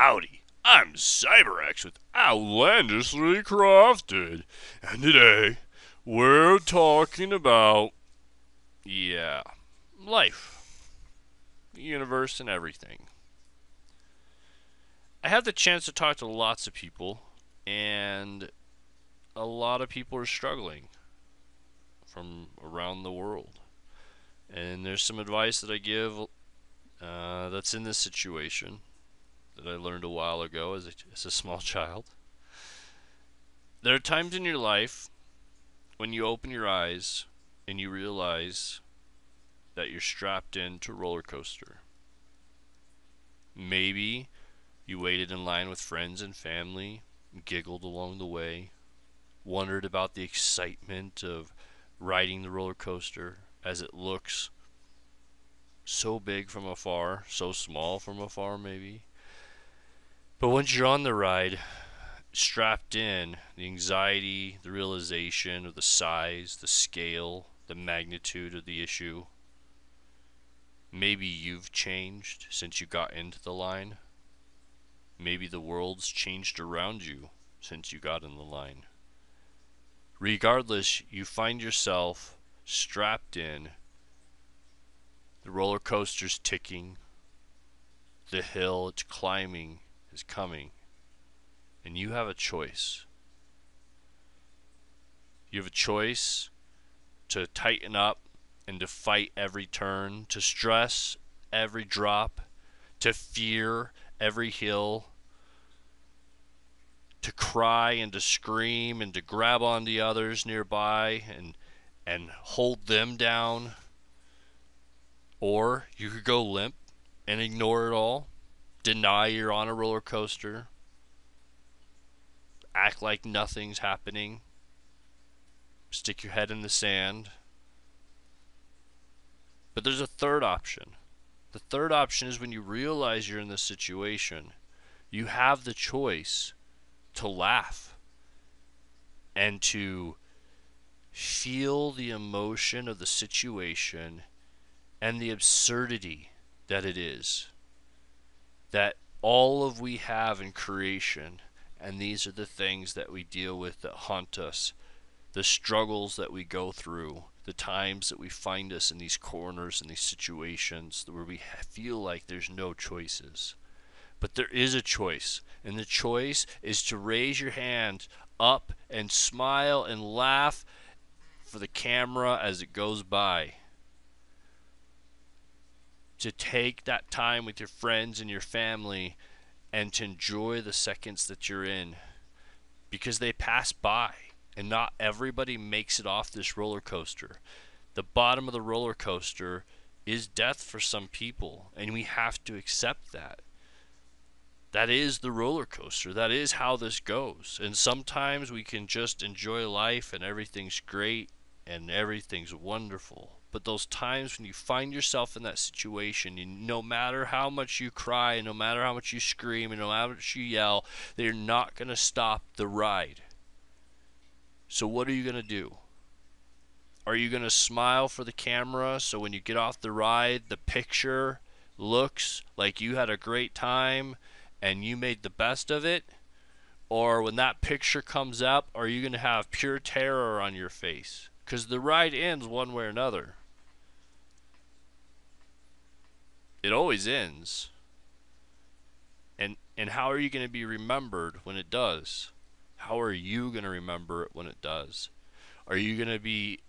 Howdy, I'm CyberAxe with Outlandishly Crafted, and today we're talking about, yeah, life, the universe, and everything. I had the chance to talk to lots of people, and a lot of people are struggling from around the world. And there's some advice that I give uh, that's in this situation that I learned a while ago as a, as a small child. There are times in your life when you open your eyes and you realize that you're strapped into a roller coaster. Maybe you waited in line with friends and family, giggled along the way, wondered about the excitement of riding the roller coaster as it looks so big from afar, so small from afar, maybe. But once you're on the ride, strapped in, the anxiety, the realization of the size, the scale, the magnitude of the issue. Maybe you've changed since you got into the line. Maybe the world's changed around you since you got in the line. Regardless, you find yourself strapped in. The roller coaster's ticking. The hill it's climbing is coming, and you have a choice. You have a choice to tighten up and to fight every turn, to stress every drop, to fear every hill, to cry and to scream and to grab on the others nearby and and hold them down. Or you could go limp and ignore it all deny you're on a roller coaster, act like nothing's happening, stick your head in the sand. But there's a third option. The third option is when you realize you're in this situation, you have the choice to laugh and to feel the emotion of the situation and the absurdity that it is that all of we have in creation, and these are the things that we deal with that haunt us, the struggles that we go through, the times that we find us in these corners and these situations where we feel like there's no choices. But there is a choice, and the choice is to raise your hand up and smile and laugh for the camera as it goes by to take that time with your friends and your family and to enjoy the seconds that you're in because they pass by and not everybody makes it off this roller coaster. The bottom of the roller coaster is death for some people and we have to accept that. That is the roller coaster. That is how this goes. And sometimes we can just enjoy life and everything's great and everything's wonderful. But those times when you find yourself in that situation, and no matter how much you cry, no matter how much you scream, and no matter how much you yell, they're not going to stop the ride. So, what are you going to do? Are you going to smile for the camera so when you get off the ride, the picture looks like you had a great time and you made the best of it? Or when that picture comes up, are you going to have pure terror on your face? Because the ride ends one way or another. It always ends. And and how are you going to be remembered when it does? How are you going to remember it when it does? Are you going to be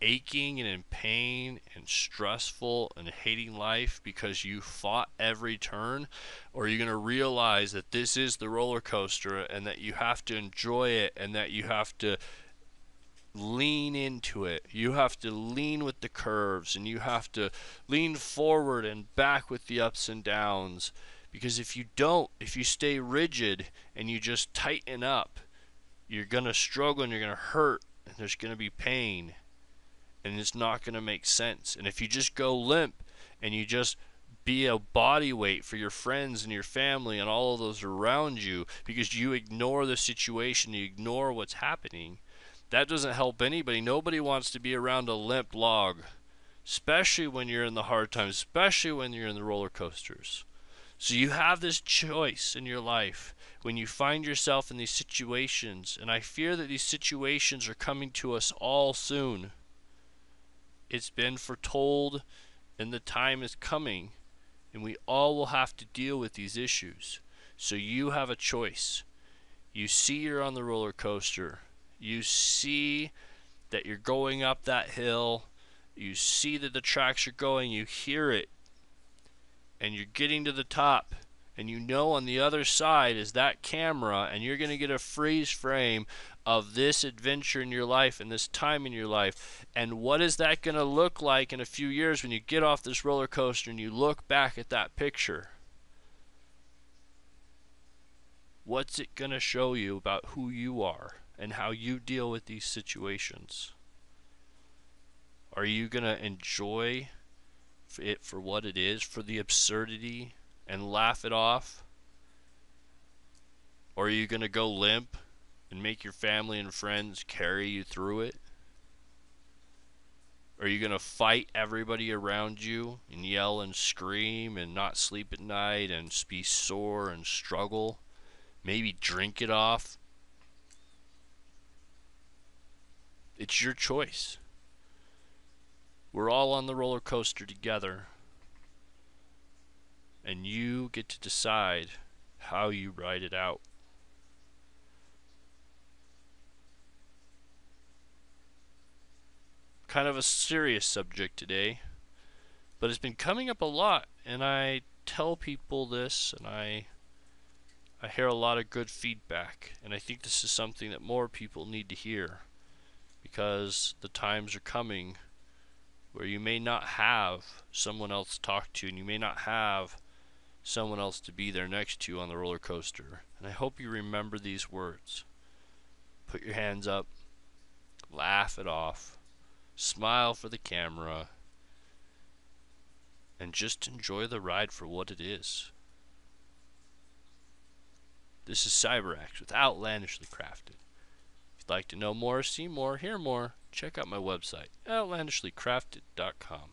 aching and in pain and stressful and hating life because you fought every turn? Or are you going to realize that this is the roller coaster and that you have to enjoy it and that you have to lean into it. You have to lean with the curves and you have to lean forward and back with the ups and downs. Because if you don't, if you stay rigid and you just tighten up, you're going to struggle and you're going to hurt and there's going to be pain and it's not going to make sense. And if you just go limp and you just be a body weight for your friends and your family and all of those around you because you ignore the situation, you ignore what's happening, that doesn't help anybody. Nobody wants to be around a limp log, especially when you're in the hard times, especially when you're in the roller coasters. So you have this choice in your life when you find yourself in these situations, and I fear that these situations are coming to us all soon. It's been foretold, and the time is coming, and we all will have to deal with these issues. So you have a choice. You see you're on the roller coaster. You see that you're going up that hill. You see that the tracks are going. You hear it and you're getting to the top and you know on the other side is that camera and you're going to get a freeze frame of this adventure in your life and this time in your life and what is that going to look like in a few years when you get off this roller coaster and you look back at that picture what's it going to show you about who you are and how you deal with these situations are you going to enjoy it for what it is, for the absurdity, and laugh it off? Or are you going to go limp and make your family and friends carry you through it? Are you going to fight everybody around you and yell and scream and not sleep at night and be sore and struggle? Maybe drink it off? It's your choice. We're all on the roller coaster together. And you get to decide how you ride it out. Kind of a serious subject today, but it's been coming up a lot, and I tell people this, and I I hear a lot of good feedback, and I think this is something that more people need to hear because the times are coming where you may not have someone else to talk to and you may not have someone else to be there next to you on the roller coaster. And I hope you remember these words. Put your hands up, laugh it off, smile for the camera, and just enjoy the ride for what it is. This is CyberAxe with Outlandishly Crafted. Like to know more, see more, hear more, check out my website, outlandishlycrafted.com.